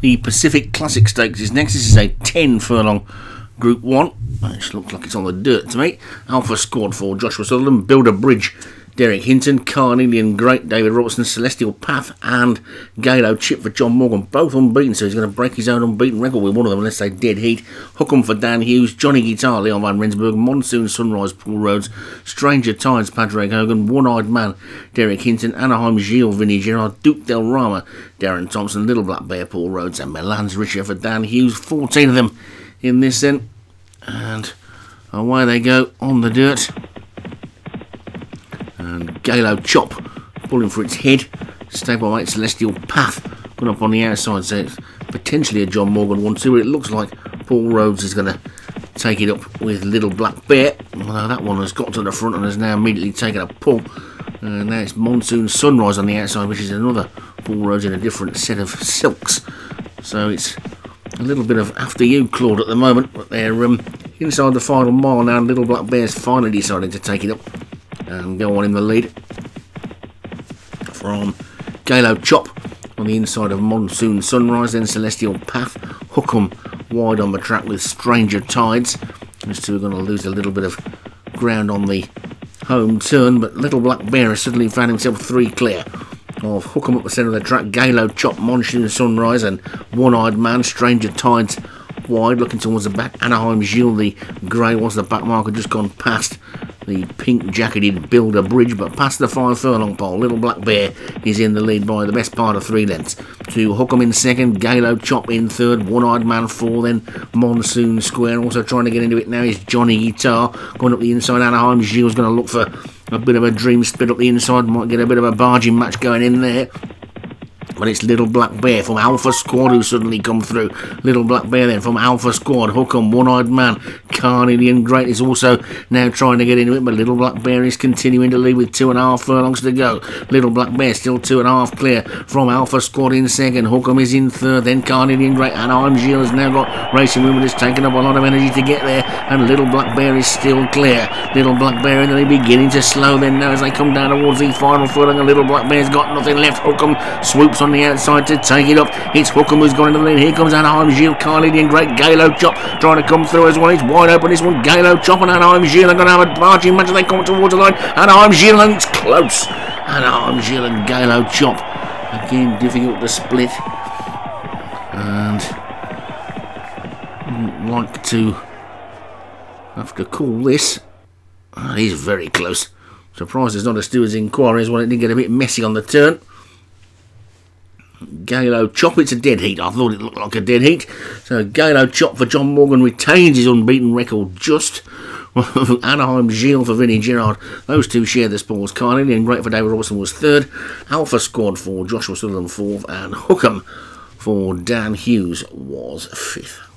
The Pacific Classic Stakes is next. This is a 10 furlong Group 1. Which looks like it's on the dirt to me. Alpha squad for Joshua Sutherland, Builder Bridge Derek Hinton, Carnelian Great, David Robertson, Celestial Path, and Galo Chip for John Morgan, both unbeaten, so he's going to break his own unbeaten record with one of them unless they dead heat. Hookem for Dan Hughes, Johnny Guitar, Leon Van Rensburg, Monsoon Sunrise, Paul Rhodes, Stranger Tides, Padraig Hogan, One Eyed Man, Derek Hinton, Anaheim Gilles, Vinnie Gerard, Duke Del Rama, Darren Thompson, Little Black Bear, Paul Rhodes, and Milan's Richard for Dan Hughes. 14 of them in this then. And away they go on the dirt and Galo Chop pulling for its head. Stablemate Celestial Path going up on the outside, so it's potentially a John Morgan one too. It looks like Paul Rhodes is going to take it up with Little Black Bear, although that one has got to the front and has now immediately taken a pull. And now it's Monsoon Sunrise on the outside, which is another Paul Rhodes in a different set of silks. So it's a little bit of after you, Claude, at the moment, but they're um, inside the final mile now. Little Black Bear's finally decided to take it up and go on in the lead from Galo Chop on the inside of Monsoon Sunrise, then Celestial Path, Hookem wide on the track with Stranger Tides. These two are going to lose a little bit of ground on the home turn, but Little Black Bear has suddenly found himself three clear of Hookem up the centre of the track, Galo Chop, Monsoon Sunrise, and One Eyed Man, Stranger Tides wide, looking towards the back. Anaheim Gilles, the grey, was the back marker just gone past the pink jacketed builder bridge, but past the five furlong pole, Little Black Bear is in the lead by the best part of three lengths. To Hookem in second, Galo Chop in third, One Eyed Man four, then Monsoon Square. Also trying to get into it now is Johnny Guitar going up the inside. Anaheim Gilles going to look for a bit of a dream spit up the inside, might get a bit of a barging match going in there. But it's Little Black Bear from Alpha Squad who suddenly come through. Little Black Bear then from Alpha Squad. Hookem, One Eyed Man. Carnelian Great is also now trying to get into it, but Little Black Bear is continuing to lead with two and a half furlongs to go. Little Black Bear still two and a half clear from Alpha Squad in second. Hookem is in third, then Carnelian Great. Anaheim Gilles has now got Racing Women has taken up a lot of energy to get there, and Little Black Bear is still clear. Little Black Bear and then beginning to slow then now as they come down towards the final furlong. And Little Black Bear's got nothing left. Hookem swoops on the outside to take it up. It's Hookem who's gone into the lead. Here comes Anaheim Gilles, Carnelian Great, Galo Chop trying to come through as well. It's wide open. This one, Galo Chop and Anaheim Gilles are going to have a marching match as they come towards the line. Anaheim Gilles and it's close. Anaheim Gilles and Galo Chop. Again, difficult to split. And like to have to call this. Ah, oh, he's very close. Surprised there's not a steward's inquiry as well. It did get a bit messy on the turn. Galo Chop, it's a dead heat. I thought it looked like a dead heat. So Galo Chop for John Morgan retains his unbeaten record just. Anaheim Gilles for Vinnie Gerard. Those two share the spoils. Carnelian Great for David Robertson was third. Alpha Squad for Joshua Sutherland fourth. And Hookem for Dan Hughes was fifth.